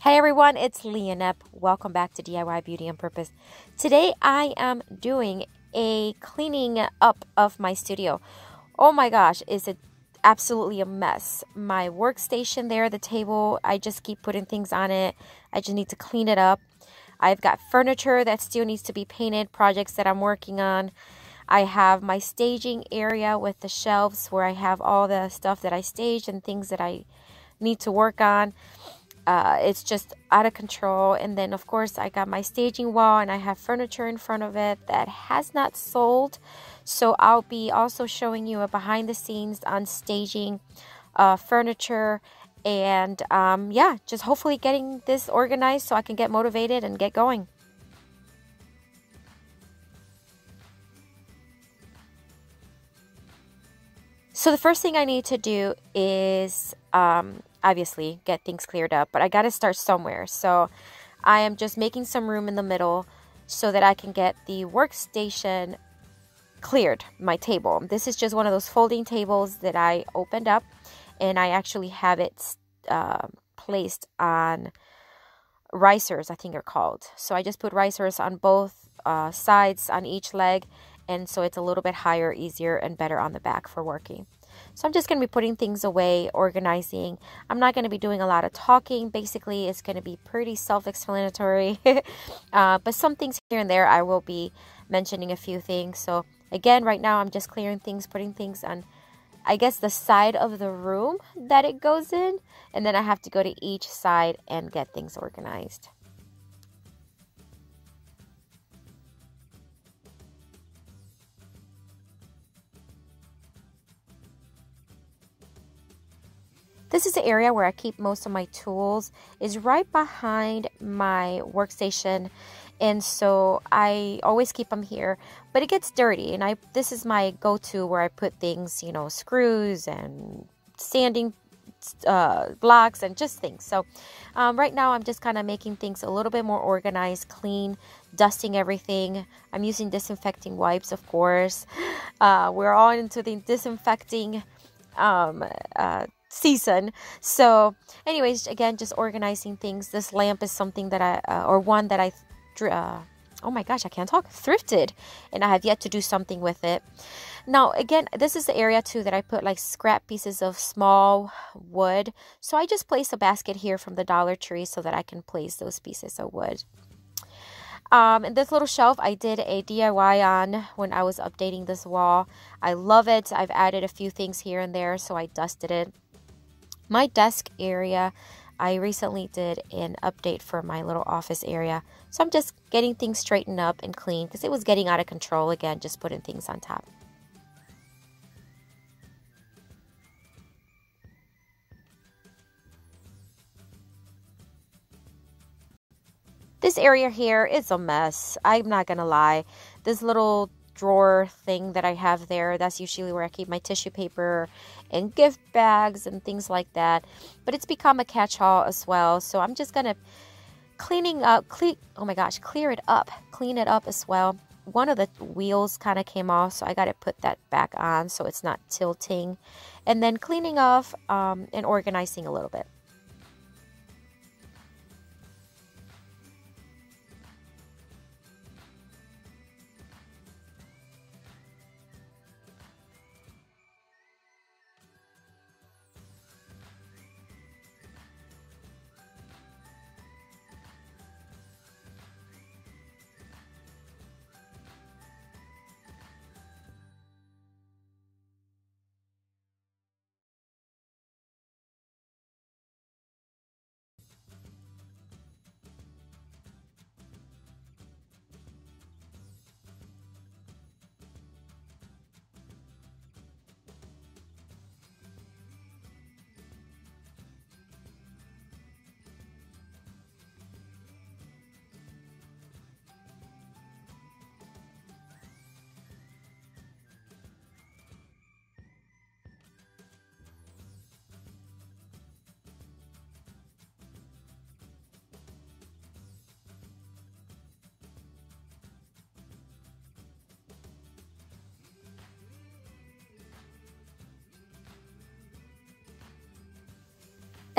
Hey everyone, it's Leonep. Welcome back to DIY Beauty On Purpose. Today I am doing a cleaning up of my studio. Oh my gosh, is it absolutely a mess. My workstation there, the table, I just keep putting things on it. I just need to clean it up. I've got furniture that still needs to be painted, projects that I'm working on. I have my staging area with the shelves where I have all the stuff that I staged and things that I need to work on uh, it's just out of control. And then, of course, I got my staging wall and I have furniture in front of it that has not sold. So I'll be also showing you a behind the scenes on staging uh, furniture and um, yeah, just hopefully getting this organized so I can get motivated and get going. So the first thing I need to do is um, obviously get things cleared up, but I got to start somewhere. So I am just making some room in the middle so that I can get the workstation cleared, my table. This is just one of those folding tables that I opened up and I actually have it uh, placed on risers, I think they're called. So I just put risers on both uh, sides on each leg and so it's a little bit higher, easier, and better on the back for working. So I'm just going to be putting things away, organizing. I'm not going to be doing a lot of talking. Basically, it's going to be pretty self-explanatory. uh, but some things here and there, I will be mentioning a few things. So again, right now, I'm just clearing things, putting things on, I guess, the side of the room that it goes in. And then I have to go to each side and get things organized. This is the area where I keep most of my tools is right behind my workstation. And so I always keep them here but it gets dirty. And I this is my go-to where I put things you know screws and sanding uh, blocks and just things. So um, right now I'm just kind of making things a little bit more organized clean dusting everything. I'm using disinfecting wipes of course. Uh, we're all into the disinfecting um, uh, season. So, anyways, again, just organizing things. This lamp is something that I, uh, or one that I, uh, oh my gosh, I can't talk, thrifted, and I have yet to do something with it. Now, again, this is the area too that I put like scrap pieces of small wood. So I just place a basket here from the Dollar Tree so that I can place those pieces of wood. Um, and this little shelf I did a DIY on when I was updating this wall. I love it. I've added a few things here and there, so I dusted it. My desk area, I recently did an update for my little office area. So I'm just getting things straightened up and clean because it was getting out of control again, just putting things on top. This area here is a mess. I'm not going to lie. This little drawer thing that I have there. That's usually where I keep my tissue paper and gift bags and things like that. But it's become a catch-all as well. So I'm just going to cleaning up, clean, oh my gosh, clear it up, clean it up as well. One of the wheels kind of came off, so I got to put that back on so it's not tilting. And then cleaning off um, and organizing a little bit.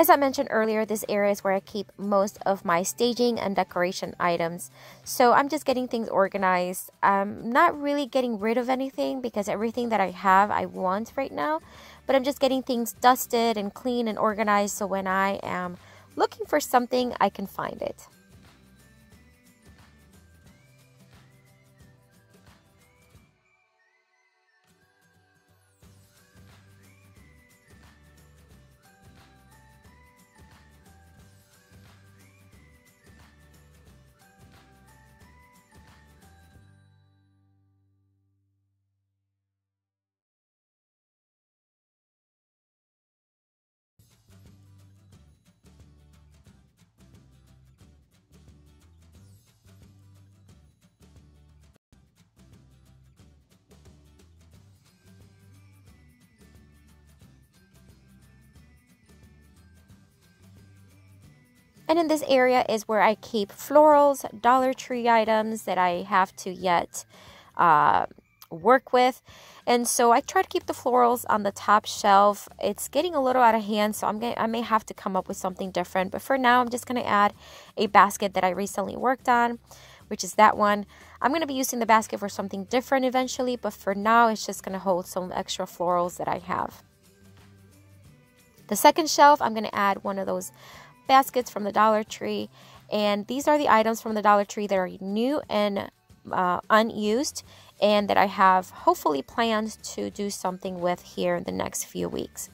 As I mentioned earlier, this area is where I keep most of my staging and decoration items. So I'm just getting things organized. I'm not really getting rid of anything because everything that I have I want right now. But I'm just getting things dusted and clean and organized so when I am looking for something, I can find it. And in this area is where I keep florals, Dollar Tree items that I have to yet uh, work with. And so I try to keep the florals on the top shelf. It's getting a little out of hand, so I'm going I may have to come up with something different. But for now, I'm just going to add a basket that I recently worked on, which is that one. I'm going to be using the basket for something different eventually, but for now, it's just going to hold some extra florals that I have. The second shelf, I'm going to add one of those baskets from the Dollar Tree. And these are the items from the Dollar Tree that are new and uh, unused and that I have hopefully planned to do something with here in the next few weeks.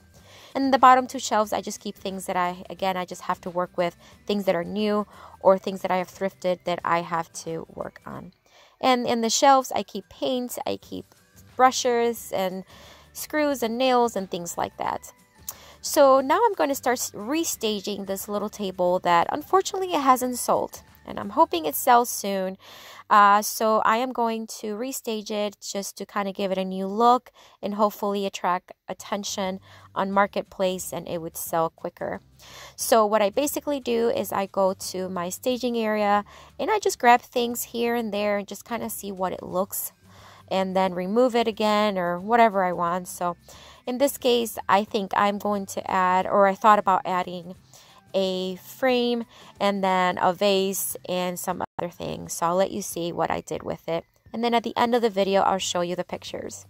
And the bottom two shelves, I just keep things that I, again, I just have to work with, things that are new or things that I have thrifted that I have to work on. And in the shelves, I keep paints, I keep brushes and screws and nails and things like that. So now I'm going to start restaging this little table that unfortunately it hasn't sold and I'm hoping it sells soon. Uh, so I am going to restage it just to kind of give it a new look and hopefully attract attention on marketplace and it would sell quicker. So what I basically do is I go to my staging area and I just grab things here and there and just kind of see what it looks and then remove it again or whatever I want. So in this case, I think I'm going to add, or I thought about adding a frame and then a vase and some other things. So I'll let you see what I did with it. And then at the end of the video, I'll show you the pictures.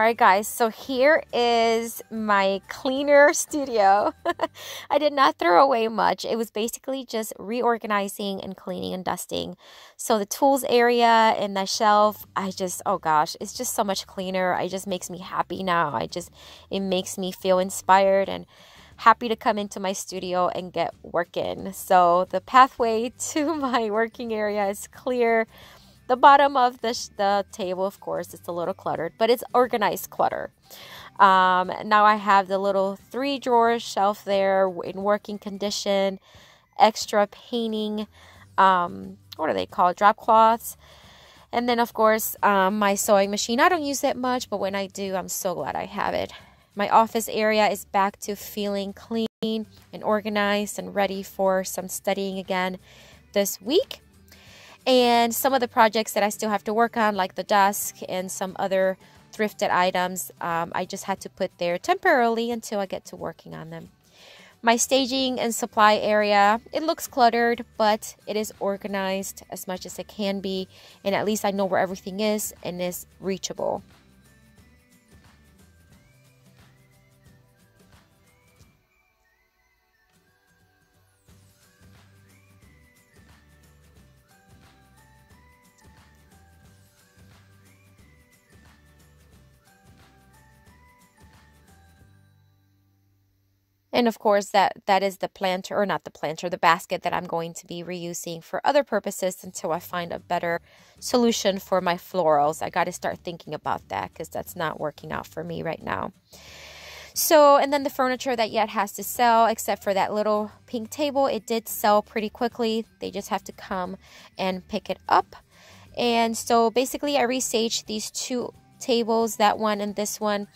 All right, guys, so here is my cleaner studio. I did not throw away much. It was basically just reorganizing and cleaning and dusting. So the tools area and the shelf, I just, oh gosh, it's just so much cleaner. It just makes me happy now. I just, it makes me feel inspired and happy to come into my studio and get work in. So the pathway to my working area is clear. The bottom of the, the table, of course, it's a little cluttered, but it's organized clutter. Um, now I have the little three drawer shelf there in working condition, extra painting, um, what are they called? Drop cloths. And then, of course, um, my sewing machine. I don't use it much, but when I do, I'm so glad I have it. My office area is back to feeling clean and organized and ready for some studying again this week. And some of the projects that I still have to work on, like the desk and some other thrifted items, um, I just had to put there temporarily until I get to working on them. My staging and supply area, it looks cluttered, but it is organized as much as it can be. And at least I know where everything is and is reachable. And of course, that that is the planter, or not the planter, the basket that I'm going to be reusing for other purposes until I find a better solution for my florals. I got to start thinking about that because that's not working out for me right now. So, and then the furniture that yet has to sell, except for that little pink table, it did sell pretty quickly. They just have to come and pick it up. And so basically, I resaged these two tables, that one and this one.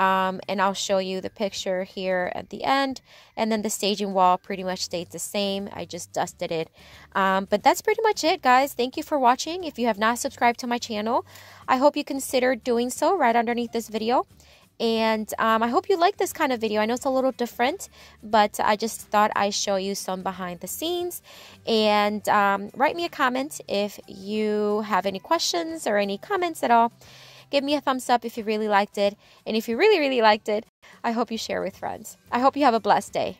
Um, and I'll show you the picture here at the end. And then the staging wall pretty much stayed the same. I just dusted it. Um, but that's pretty much it, guys. Thank you for watching. If you have not subscribed to my channel, I hope you consider doing so right underneath this video. And um, I hope you like this kind of video. I know it's a little different, but I just thought I'd show you some behind the scenes. And um, write me a comment if you have any questions or any comments at all. Give me a thumbs up if you really liked it. And if you really, really liked it, I hope you share with friends. I hope you have a blessed day.